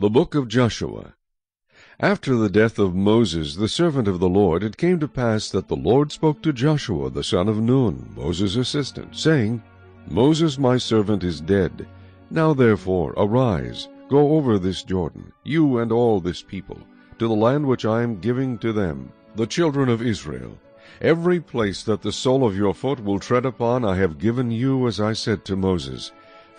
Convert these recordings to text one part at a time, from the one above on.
The Book of Joshua After the death of Moses, the servant of the Lord, it came to pass that the Lord spoke to Joshua the son of Nun, Moses' assistant, saying, Moses my servant is dead. Now therefore arise, go over this Jordan, you and all this people, to the land which I am giving to them, the children of Israel. Every place that the sole of your foot will tread upon I have given you, as I said to Moses.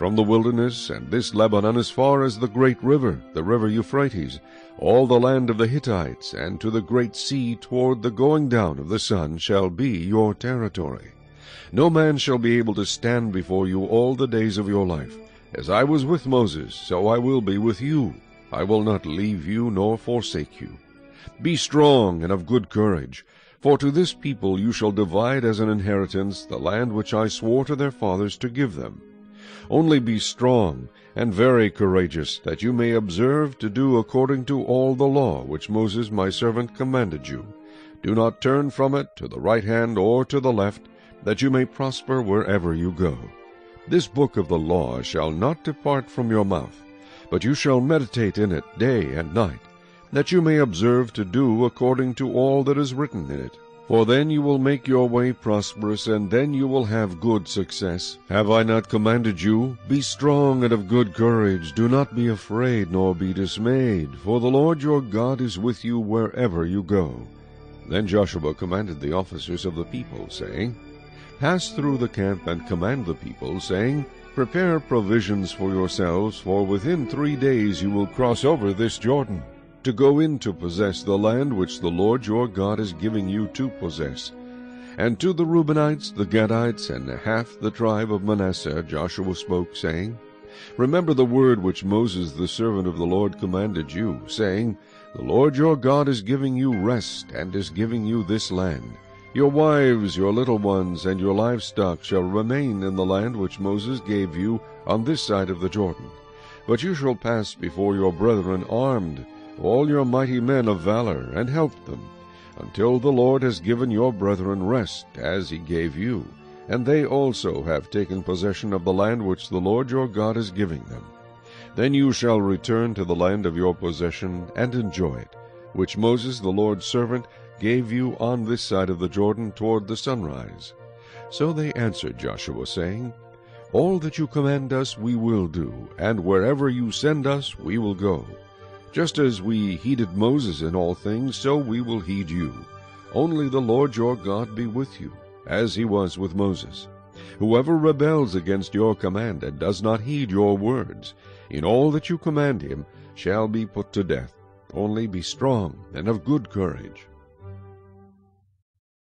From the wilderness and this Lebanon as far as the great river, the river Euphrates, all the land of the Hittites, and to the great sea toward the going down of the sun shall be your territory. No man shall be able to stand before you all the days of your life. As I was with Moses, so I will be with you. I will not leave you nor forsake you. Be strong and of good courage, for to this people you shall divide as an inheritance the land which I swore to their fathers to give them. Only be strong and very courageous, that you may observe to do according to all the law which Moses my servant commanded you. Do not turn from it to the right hand or to the left, that you may prosper wherever you go. This book of the law shall not depart from your mouth, but you shall meditate in it day and night, that you may observe to do according to all that is written in it. For then you will make your way prosperous, and then you will have good success. Have I not commanded you? Be strong and of good courage. Do not be afraid, nor be dismayed, for the Lord your God is with you wherever you go. Then Joshua commanded the officers of the people, saying, Pass through the camp and command the people, saying, Prepare provisions for yourselves, for within three days you will cross over this Jordan to go in to possess the land which the Lord your God is giving you to possess. And to the Reubenites, the Gadites, and half the tribe of Manasseh Joshua spoke, saying, Remember the word which Moses the servant of the Lord commanded you, saying, The Lord your God is giving you rest, and is giving you this land. Your wives, your little ones, and your livestock shall remain in the land which Moses gave you on this side of the Jordan. But you shall pass before your brethren armed, all your mighty men of valor, and help them, until the Lord has given your brethren rest, as he gave you, and they also have taken possession of the land which the Lord your God is giving them. Then you shall return to the land of your possession, and enjoy it, which Moses the Lord's servant gave you on this side of the Jordan toward the sunrise. So they answered Joshua, saying, All that you command us we will do, and wherever you send us we will go. Just as we heeded Moses in all things, so we will heed you. Only the Lord your God be with you, as he was with Moses. Whoever rebels against your command and does not heed your words, in all that you command him, shall be put to death. Only be strong and of good courage.